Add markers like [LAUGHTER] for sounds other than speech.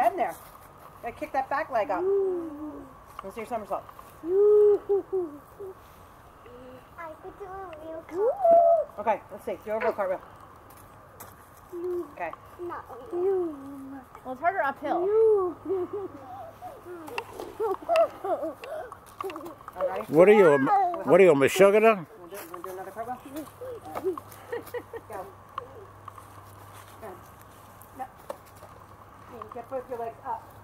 Get in there. Gotta kick that back leg up. Let's do your somersault. I could do a real car. Okay, let's see. Do over a cartwheel. Okay. No. Well, it's harder uphill. What are you? a- What are you, a Meshuggah? Wanna do, wanna do another cartwheel? [LAUGHS] Go. Go. No. Get both your legs up